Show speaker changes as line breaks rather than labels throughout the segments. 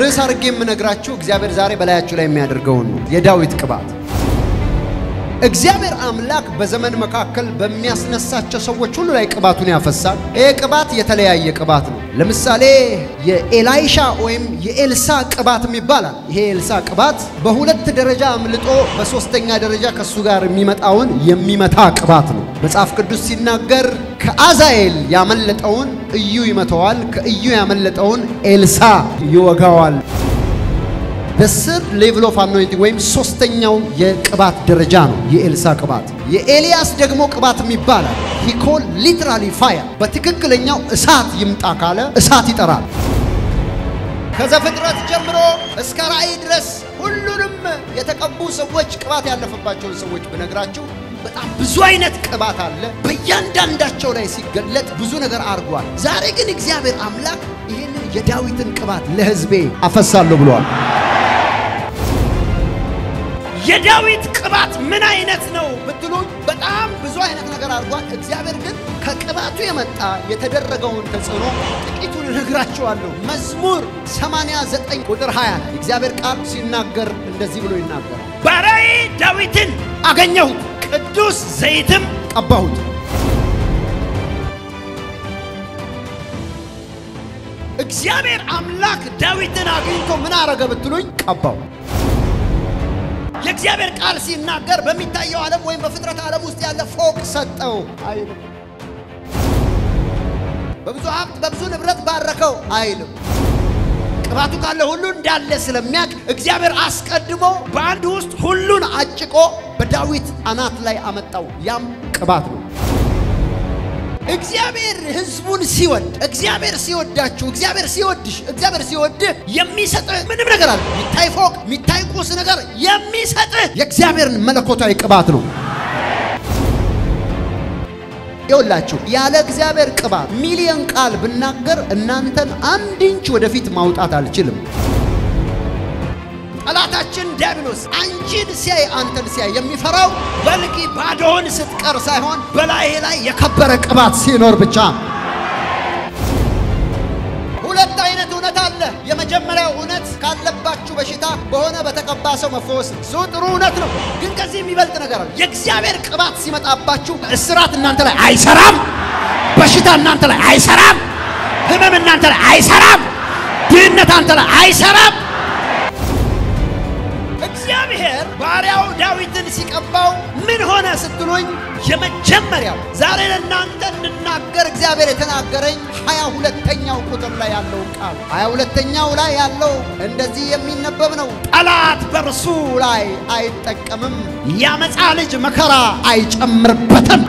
ርዕስ አድርጌ የምነግራችሁ እግዚአብሔር ዛሬ በላያችሁ ላይ የሚያደርገውን ነው። የዳዊት ቅባት እግዚአብሔር አምላክ በዘመን መካከል በሚያስነሳቸው ሰዎች ሁሉ ላይ ቅባቱን ያፈሳል። ይህ ቅባት የተለያየ ቅባት ነው። ለምሳሌ የኤላይሻ ወይም የኤልሳ ቅባትም ይባላል። ይሄ የኤልሳ ቅባት በሁለት ደረጃ አምልጦ በሶስተኛ ደረጃ ከሱ ጋር የሚመጣውን የሚመታ ቅባት ነው። መጽሐፍ ቅዱስ ሲናገር ከአዛኤል ያመለጠውን እዩ ይመታዋል፣ ከእዩ ያመለጠውን ኤልሳ ይወጋዋል። በ third level of anointing ወይም ሶስተኛው የቅባት ደረጃ ነው የኤልሳ ቅባት። የኤልያስ ደግሞ ቅባትም ይባላል። he call literally fire በትክክለኛው እሳት ይምጣ ካለ እሳት ይጠራል። ከዘፍጥረት ጀምሮ እስከ ራእይ ድረስ ሁሉንም የተቀቡ ሰዎች ቅባት ያለፈባቸውን ሰዎች ብነግራችሁ በጣም ብዙ አይነት ቅባት አለ። በእያንዳንዳቸው ላይ ሲገለጥ ብዙ ነገር አድርጓል። ዛሬ ግን እግዚአብሔር አምላክ ይህንን የዳዊትን ቅባት ለሕዝቤ አፈሳለሁ ብሏል። የዳዊት ቅባት ምን አይነት ነው ብትሉኝ፣ በጣም ብዙ አይነት ነገር አድርጓል። እግዚአብሔር ግን ከቅባቱ የመጣ የተደረገውን ተጽዕኖ ጥቂቱን እነግራችኋለሁ። መዝሙር 89 ቁጥር 20 የእግዚአብሔር ቃል ሲናገር እንደዚህ ብሎ ይናገራል።
ባሪያዬ ዳዊትን አገኘሁት፣ ቅዱስ ዘይትም
ቀባሁት።
እግዚአብሔር አምላክ ዳዊትን አግኝቶ ምን አረገ ብትሉኝ
ቀባው።
የእግዚአብሔር ቃል ሲናገር በሚታየው ዓለም ወይም በፍጥረት ዓለም ውስጥ ያለ ፎቅ
ሰጠው አይልም።
በብዙ ሀብት በብዙ ንብረት ባረከው አይልም። ቅባቱ ካለ ሁሉ እንዳለ ስለሚያውቅ እግዚአብሔር አስቀድሞ በአንድ ውስጥ ሁሉን አጭቆ
በዳዊት አናት ላይ አመጣው። ያም ቅባት ነው።
እግዚአብሔር ሕዝቡን ሲወድ እግዚአብሔር ሲወዳችሁ እግዚአብሔር ሲወድሽ እግዚአብሔር ሲወድህ የሚሰጥህ ምንም ነገር አለ የሚታይ ፎቅ የሚታይ ቁስ ነገር የሚሰጥህ
የእግዚአብሔርን መለኮታዊ ቅባት ነው። ይኸውላችሁ ያለ እግዚአብሔር ቅባት ሚሊዮን ቃል ብናገር እናንተን አንድ ኢንች ወደፊት ማውጣት አልችልም።
ጠላታችን ዲያብሎስ አንቺን ሲያይ አንተን ሲያይ የሚፈራው በልቂ ባዶውን ስትቀር ሳይሆን በላይ ላይ
የከበረ ቅባት ሲኖር ብቻ
ሁለት አይነት እውነት አለ። የመጀመሪያው እውነት ካለባችሁ በሽታ በሆነ በተቀባ ሰው መፈወስ እሱ ጥሩ እውነት ነው። ግን ከዚህ የሚበልጥ ነገር አለ። የእግዚአብሔር ቅባት ሲመጣባችሁ እስራት እናንተ ላይ አይሰራም። በሽታ እናንተ ላይ አይሰራም። ህመም እናንተ ላይ አይሰራም። ድህነት አንተ ላይ አይሰራም። እግዚአብሔር ባሪያው ዳዊትን ሲቀባው ምን ሆነ ስትሉኝ፣ የመጀመሪያው ዛሬ ለእናንተ እንድናገር እግዚአብሔር የተናገረኝ ሀያ ሁለተኛው ቁጥር ላይ ያለውን ቃል ሀያ ሁለተኛው ላይ ያለው እንደዚህ የሚነበብ ነው። ጠላት በእርሱ ላይ አይጠቀምም፣ ያመፃ ልጅ መከራ አይጨምርበትም።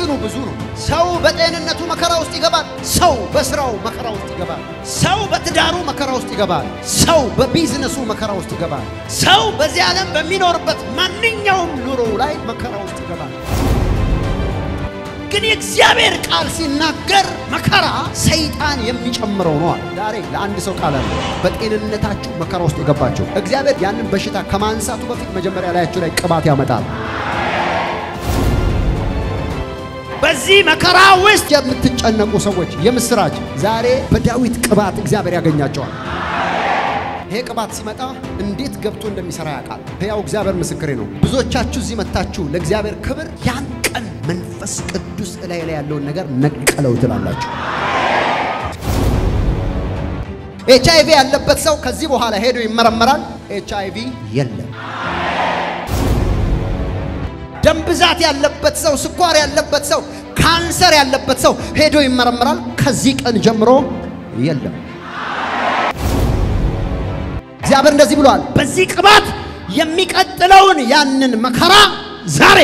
ዳይሜንሽኑ ብዙ ነው። ሰው በጤንነቱ መከራ ውስጥ ይገባል። ሰው በስራው መከራ ውስጥ ይገባል። ሰው በትዳሩ መከራ ውስጥ ይገባል። ሰው በቢዝነሱ መከራ ውስጥ ይገባል። ሰው በዚህ ዓለም በሚኖርበት ማንኛውም ኑሮ ላይ መከራ ውስጥ ይገባል። ግን የእግዚአብሔር ቃል ሲናገር መከራ
ሰይጣን የሚጨምረው ነው ዛሬ ለአንድ ሰው ቃል አለ። በጤንነታችሁ መከራ ውስጥ የገባችሁ እግዚአብሔር ያንን በሽታ ከማንሳቱ በፊት መጀመሪያ ላያችሁ ላይ ቅባት ያመጣል።
በዚህ መከራ ውስጥ
የምትጨነቁ ሰዎች የምስራች ዛሬ በዳዊት ቅባት እግዚአብሔር ያገኛቸዋል። ይሄ ቅባት ሲመጣ እንዴት ገብቶ እንደሚሰራ ያውቃል። ሕያው እግዚአብሔር ምስክሬ ነው። ብዙዎቻችሁ እዚህ መጥታችሁ ለእግዚአብሔር ክብር ያን ቀን መንፈስ ቅዱስ እላዬ ላይ ያለውን ነገር ነቀለው ትላላችሁ። ኤች አይቪ ያለበት ሰው ከዚህ በኋላ ሄዶ ይመረመራል። ኤች አይቪ የለም። ደም ብዛት ያለበት ሰው፣ ስኳር ያለበት ሰው፣ ካንሰር ያለበት ሰው ሄዶ ይመረመራል። ከዚህ ቀን ጀምሮ የለም። እግዚአብሔር እንደዚህ ብሏል። በዚህ ቅባት የሚቀጥለውን ያንን መከራ ዛሬ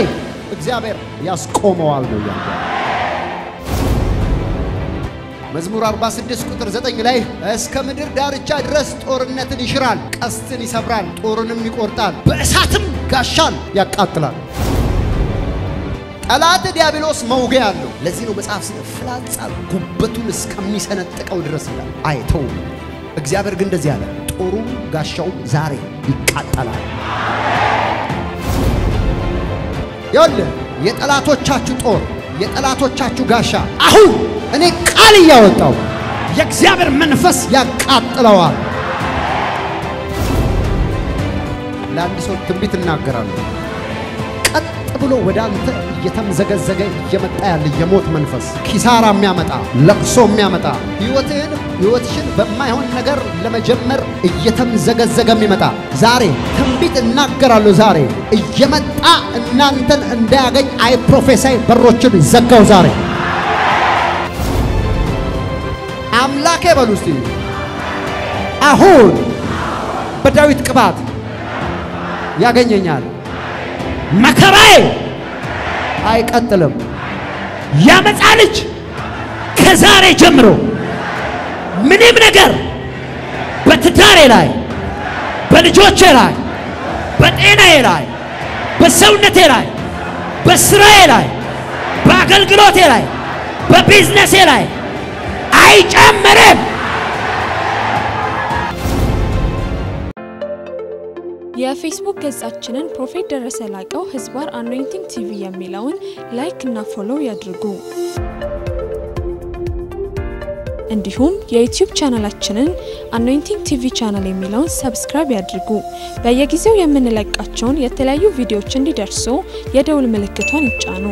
እግዚአብሔር ያስቆመዋል ነው ያለው። መዝሙር 46 ቁጥር 9 ላይ እስከ ምድር ዳርቻ ድረስ ጦርነትን ይሽራል፣ ቀስትን ይሰብራል፣ ጦርንም ይቆርጣል፣ በእሳትም ጋሻን ያቃጥላል። ጠላት ዲያብሎስ መውጊያ አለው። ለዚህ ነው መጽሐፍ ስለ ፍላጻ ጉበቱን እስከሚሰነጥቀው ድረስ ይላል አይተውም። እግዚአብሔር ግን እንደዚህ አለ፣ ጦሩም ጋሻውም ዛሬ ይቃጠላል። ይኸውልህ የጠላቶቻችሁ ጦር የጠላቶቻችሁ ጋሻ አሁን እኔ ቃል እያወጣው የእግዚአብሔር መንፈስ ያቃጥለዋል። ለአንድ ሰው ትንቢት እናገራለሁ። ቀጥ ብሎ ወደ አንተ እየተምዘገዘገ እየመጣ ያለ የሞት መንፈስ ኪሳራ የሚያመጣ ለቅሶ የሚያመጣ ህይወትህን ህይወትሽን በማይሆን ነገር ለመጀመር እየተምዘገዘገ የሚመጣ ዛሬ ትንቢት እናገራለሁ። ዛሬ እየመጣ እናንተን እንዳያገኝ I prophesy በሮችን ዘጋው። ዛሬ አምላኬ በሉ እስቲ አሁን በዳዊት ቅባት ያገኘኛል።
መከራዬ
አይቀጥልም።
ያመፃ ልጅ ከዛሬ ጀምሮ ምንም ነገር በትዳሬ ላይ፣ በልጆቼ ላይ፣ በጤናዬ ላይ፣ በሰውነቴ ላይ፣ በስራዬ ላይ፣ በአገልግሎቴ ላይ፣ በቢዝነሴ ላይ አይጨምርም።
የፌስቡክ ገጻችንን Prophet ደረሰ ላቀው ህዝባር Anointing TV የሚለውን like እና follow ያድርጉ። እንዲሁም የ YouTube channel ኣችንን Anointing TV channel የሚለውን subscribe ያድርጉ። በየጊዜው የምንለቃቸውን የተለያዩ ቪዲዮዎች እንዲደርሱ የደውል ምልክቷን ይጫኑ።